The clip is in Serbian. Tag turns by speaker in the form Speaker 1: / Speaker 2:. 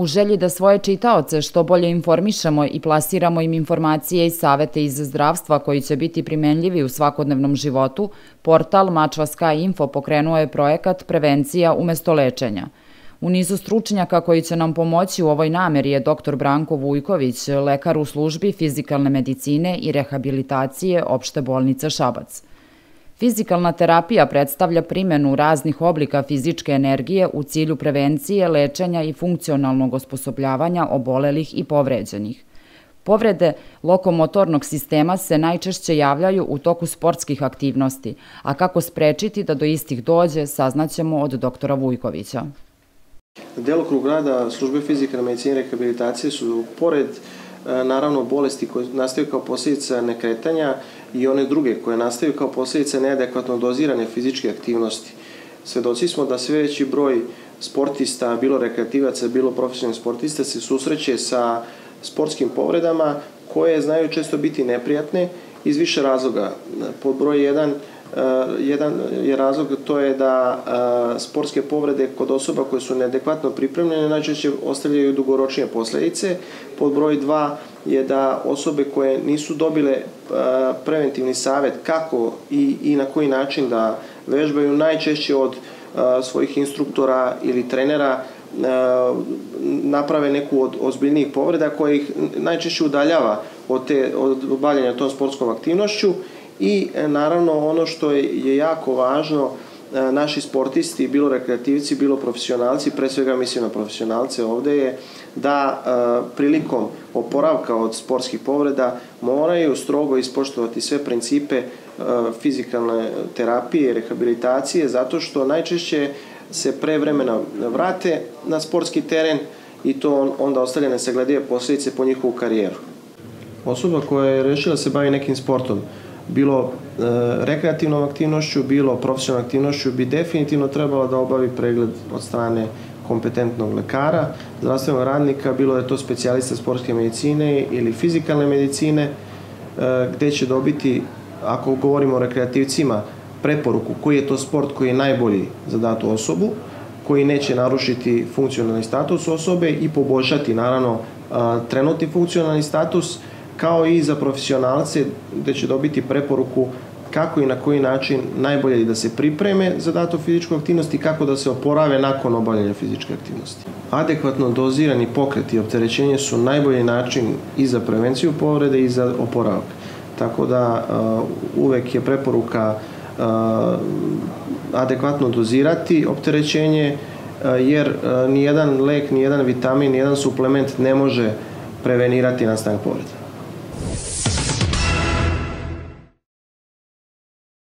Speaker 1: U želji da svoje čitaoce što bolje informišemo i plasiramo im informacije i savete iz zdravstva koji će biti primenljivi u svakodnevnom životu, portal Mačva Sky Info pokrenuo je projekat Prevencija umesto lečenja. U nizu stručnjaka koji će nam pomoći u ovoj nameri je dr. Branko Vujković, lekar u službi fizikalne medicine i rehabilitacije opšte bolnice Šabac. Fizikalna terapija predstavlja primenu raznih oblika fizičke energije u cilju prevencije, lečenja i funkcionalnog osposobljavanja obolelih i povređenih. Povrede lokomotornog sistema se najčešće javljaju u toku sportskih aktivnosti, a kako sprečiti da do istih dođe saznaćemo od doktora Vujkovića.
Speaker 2: Delokrug rada službe fizike medicine i rehabilitacije su pored naravno bolesti koje nastaju kao posljedica nekretanja i one druge koje nastaju kao posljedica neadekvatno dozirane fizičke aktivnosti. Svedoci smo da sve veći broj sportista, bilo rekreativaca, bilo profesionalnih sportista se susreće sa sportskim povredama koje znaju često biti neprijatne iz više razloga. Pod broj 1 Eh, jedan je razlog to je da eh, sportske povrede kod osoba koje su neadekvatno pripremljene najčešće ostavljaju dugoročnije posledice. Pod broj 2 je da osobe koje nisu dobile eh, preventivni savet kako i, i na koji način da vežbaju najčešće od svojih instruktora ili trenera naprave neku od ozbiljnijih povreda koja ih najčešće udaljava od, te, od bavljanja tom sportskom aktivnošću i e, naravno ono što je jako važno e, naši sportisti, bilo rekreativci, bilo profesionalci, pre svega mislim na profesionalce ovde je da e, prilikom oporavka od sportskih povreda moraju strogo ispoštovati sve principe fizikalne terapije i rehabilitacije zato što najčešće se pre vremena vrate na sportski teren i to onda ostavlja nesagledive posljedice po njihovu karijeru. Osoba koja je rešila da se bavi nekim sportom, bilo e, rekreativnom aktivnošću, bilo profesionalnom aktivnošću, bi definitivno trebalo da obavi pregled od strane kompetentnog lekara, zdravstvenog radnika, bilo je to specijalista sportske medicine ili fizikalne medicine, e, gde će dobiti, ako govorimo o rekreativcima, preporuku koji je to sport koji je najbolji za datu osobu, koji neće narušiti funkcionalni status osobe i poboljšati naravno trenutni funkcionalni status, kao i za profesionalce gde će dobiti preporuku kako i na koji način najbolje da se pripreme za datu fizičku aktivnost i kako da se oporave nakon obavljanja fizičke aktivnosti. Adekvatno dozirani pokret i opterećenje su najbolji način i za prevenciju povrede i za oporavak. Tako da uvek je preporuka adekvatno dozirati opterećenje jer nijedan lek, nijedan vitamin, nijedan suplement ne može prevenirati nastanak povrede. Yeah.